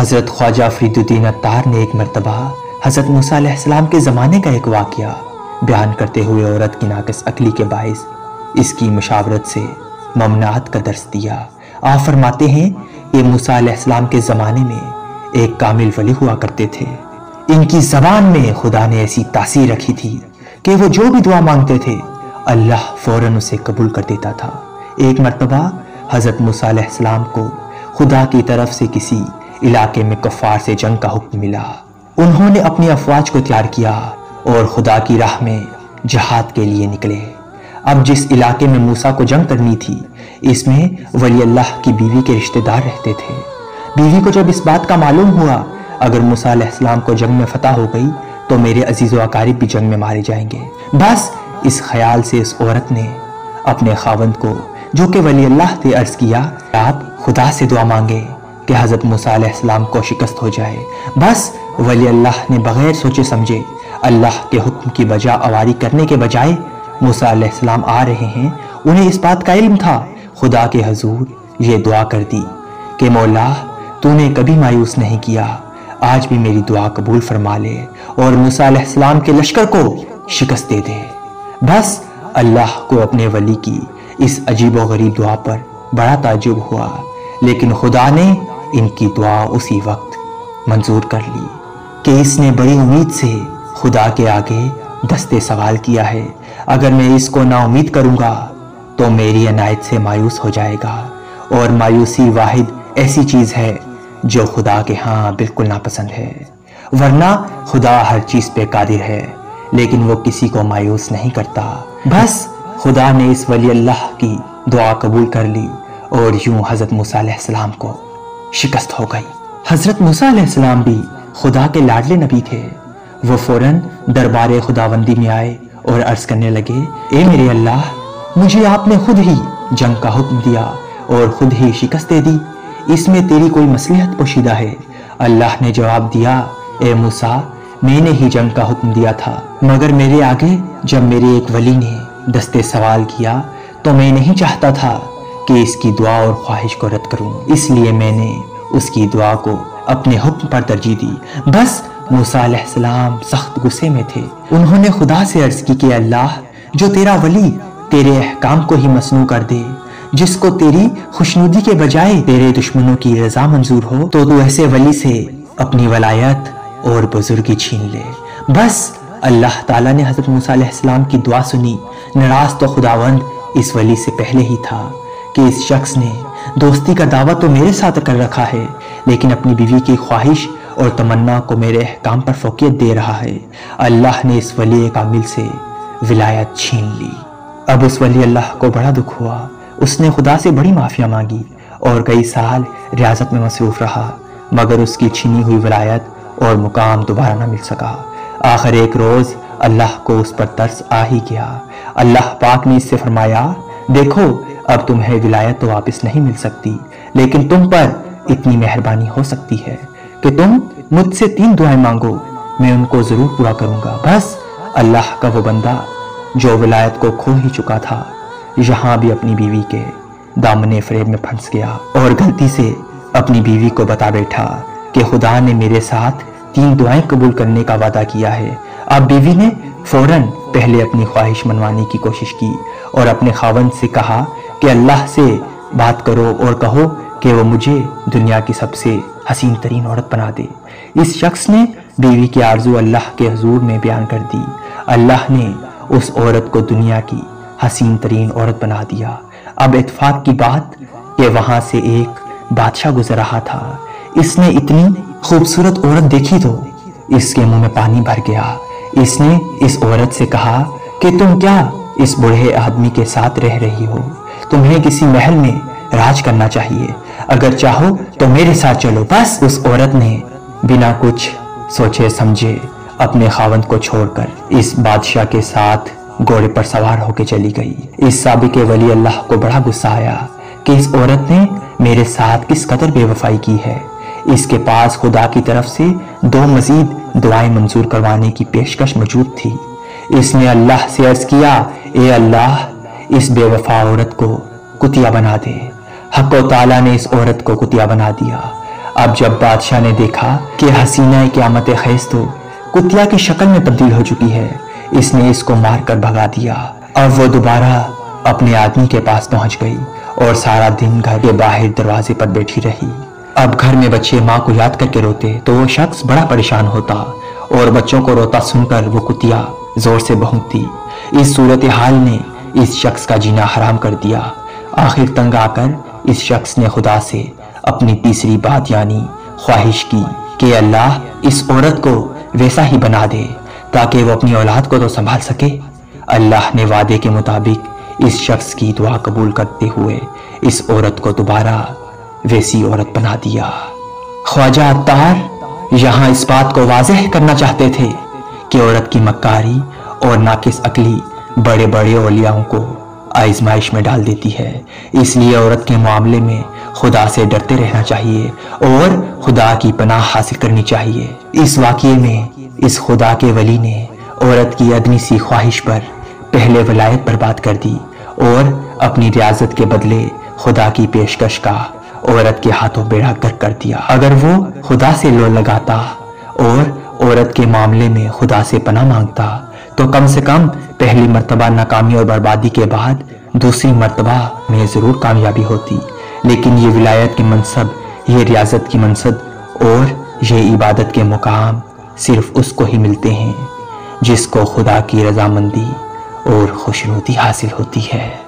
हज़रत ख्वाजा फरीदुद्दीन अत्तार ने एक मरतबा हज़रत मूसा के ज़माने का एक वाक़ बयान करते हुए औरत की नाकस अकली के बायस इसकी मशावरत से ममनात का दर्स दिया। आप फरमाते हैं, ये मूसा के ज़माने में एक कामिल वली हुआ करते थे। इनकी जबान में खुदा ने ऐसी तासीर रखी थी कि वो जो भी दुआ मांगते थे, अल्लाह फ़ौरन उसे कबूल कर देता था। एक मरतबा हज़रत मूसा को खुदा की तरफ़ से किसी इलाके में कफ़ार से जंग का हुक्म मिला। उन्होंने अपनी अफवाज को तैयार किया और खुदा की राह में जहाद के लिए निकले। अब जिस इलाके में मूसा को जंग करनी थी, इसमें वली अल्लाह की बीवी के रिश्तेदार रहते थे। बीवी को जब इस बात का मालूम हुआ, अगर मूसा को जंग में फतह हो गई तो मेरे अज़ीज़ अकारीब भी जंग में मारे जाएँगे। बस इस ख्याल से इस औरत ने अपने खावंद को, जो कि वली अल्लाह ने अर्ज़ किया, आप खुदा से दुआ मांगे। कि हज़रत मूसा को शिकस्त हो जाए। बस, वली अल्लाह ने बगैर सोचे समझे, अल्लाह के हुक्म की बजा आवारी करने के बजाय मूसा आ रहे हैं। उन्हें इस बात का इल्म था। खुदा के हजूर ये दुआ कर दी कि, मौला, तूने कभी मायूस नहीं किया। आज भी मेरी दुआ कबूल फरमा ले और मूसा के लश्कर को शिकस्त दे दे। बस, अल्लाह को अपने वली की इस अजीब व गरीब दुआ पर बड़ा ताजुब हुआ। लेकिन खुदा ने इनकी दुआ उसी वक्त मंजूर कर ली कि इसने बड़ी उम्मीद से खुदा के आगे दस्ते सवाल किया है। अगर मैं इसको ना उम्मीद करूँगा तो मेरी अनायत से मायूस हो जाएगा। और मायूसी वाहिद ऐसी चीज़ है जो खुदा के हाँ बिल्कुल नापसंद है। वरना खुदा हर चीज़ पे कादिर है, लेकिन वो किसी को मायूस नहीं करता। बस खुदा ने इस वली अल्लाह की दुआ कबूल कर ली और यूँ हज़रत मूसा को शिकस्त हो गई। हज़रत मूसा भी खुदा के लाडले नबी थे। वो फ़ौरन दरबार खुदाबंदी में आए और अर्ज़ करने लगे, ए मेरे अल्लाह, मुझे आपने खुद ही जंग का हुक्म दिया और खुद ही शिकस्त दे दी। इसमें तेरी कोई मसलियत पोशीदा है? अल्लाह ने जवाब दिया, ए मूसा, मैंने ही जंग का हुक्म दिया था, मगर मेरे आगे जब मेरे एक वली ने दस्ते सवाल किया तो मैं नहीं चाहता था कि इसकी दुआ और ख्वाहिश को रद्द करूँ। इसलिए मैंने उसकी दुआ को अपने हुक्म पर तरजीह दी। बस मूसा सख्त गुस्से में थे। उन्होंने खुदा से अर्ज़ की कि अल्लाह, जो तेरा वली, तेरे अहकाम को ही मसनू कर दे। जिसको तेरी खुशनुदी के बजाय तेरे दुश्मनों की रजा मंजूर हो तो तू ऐसे वली से अपनी वलायत और बुजुर्गी छीन ले। बस अल्लाह ताला ने हज़रत मूसा की दुआ सुनी। नाराज़ तो खुदावंद इस वली से पहले ही था कि इस शख्स ने दोस्ती का दावा तो मेरे साथ कर रखा है, लेकिन अपनी बीवी की ख्वाहिश और तमन्ना को मेरे काम पर फोकियत दे रहा है। अल्लाह ने इस वली कामिल से विलायत छीन ली। अब उस वली अल्लाह को बड़ा दुख हुआ। उसने खुदा से बड़ी माफिया मांगी और कई साल रियाजत में मसरूफ रहा, मगर उसकी छीनी हुई विलायत और मुकाम दोबारा ना मिल सका। आखिर एक रोज अल्लाह को उस पर तरस आ ही गया। अल्लाह पाक ने इससे फरमाया, देखो अब तुम्हें विलायत तो वापस नहीं मिल सकती, लेकिन तुम पर इतनी मेहरबानी हो सकती है कि तुम मुझसे तीन दुआएँ मांगो। मैं उनको ज़रूर पूरा करूँगा। बस अल्लाह का वो बंदा जो विलायत को खो ही चुका था, यहाँ भी अपनी बीवी के दामने फरेब में फंस गया और गलती से अपनी बीवी को बता बैठा कि खुदा ने मेरे साथ तीन दुआएँ कबूल करने का वादा किया है। अब बीवी ने फ़ौरन पहले अपनी ख्वाहिश मनवाने की कोशिश की और अपने खावन से कहा कि अल्लाह से बात करो और कहो कि वो मुझे दुनिया की सबसे हसीन तरीन औरत बना दे। इस शख्स ने बीवी की आरज़ू अल्लाह के हजूर में बयान कर दी। अल्लाह ने उस औरत को दुनिया की हसीन तरीन औरत बना दिया। अब इतफाक की बात कि वहाँ से एक बादशाह गुजर रहा था। इसने इतनी खूबसूरत औरत देखी तो इसके मुँह में पानी भर गया। इसने इस औरत से कहा कि तुम क्या इस बूढ़े आदमी के साथ रह रही हो। तुम्हें किसी महल में राज करना चाहिए। अगर चाहो तो मेरे साथ चलो। बस उस औरत ने बिना कुछ सोचे समझे अपने खावंद को छोड़कर इस बादशाह के साथ घोड़े पर सवार होकर चली गई। इस साबिक वली अल्लाह को बड़ा गुस्सा आया कि इस औरत ने मेरे साथ किस कदर बेवफाई की है। इसके पास खुदा की तरफ़ से दो मजीद दुआएँ मंजूर करवाने की पेशकश मौजूद थी। इसने अल्लाह से अर्ज़ किया ए अल्लाह, इस बेवफा औरत को कुतिया बना दे। हक ताला ने इस औरत को कुतिया बना दिया। अब जब बादशाह ने देखा कि हसीना क्यामत खैज तो कुतिया की शक्ल में तब्दील हो चुकी है, इसने इसको मारकर भगा दिया। अब वो दोबारा अपने आदमी के पास पहुँच गई और सारा दिन घर के बाहर दरवाजे पर बैठी रही। अब घर में बच्चे माँ को याद करके रोते तो वो शख्स बड़ा परेशान होता और बच्चों को रोता सुनकर वो कुतिया ज़ोर से भोंकती। इस सूरत हाल ने इस शख्स का जीना हराम कर दिया। आखिर तंग आकर इस शख्स ने खुदा से अपनी तीसरी बात, यानी ख्वाहिश की कि अल्लाह इस औरत को वैसा ही बना दे, ताकि वो अपनी औलाद को तो संभाल सके। अल्लाह ने वादे के मुताबिक इस शख्स की दुआ कबूल करते हुए इस औरत को दोबारा वैसी औरत बना दिया। ख्वाजा अत्तार यहाँ इस बात को वाजह करना चाहते थे कि औरत की मक्कारी और नाकिस अकली बड़े बड़े ओलियाओं को आजमाइश में डाल देती है। इसलिए औरत के मामले में खुदा से डरते रहना चाहिए और खुदा की पनाह हासिल करनी चाहिए। इस वाक्य में इस खुदा के वली ने औरत की अदनी सी ख्वाहिश पर पहले वलायत बर्बाद कर दी और अपनी रियाजत के बदले खुदा की पेशकश का औरत के हाथों बेड़ा कर कर दिया। अगर वो खुदा से लो लगाता और औरत के मामले में खुदा से पना माँगता तो कम से कम पहली मरतबा नाकामी और बर्बादी के बाद दूसरी मरतबा में ज़रूर कामयाबी होती। लेकिन ये विलायत की मनसब, ये रियाजत की मनसब और ये इबादत के मुकाम सिर्फ़ उसको ही मिलते हैं, जिसको खुदा की रजामंदी और खुशनुदी हासिल होती है।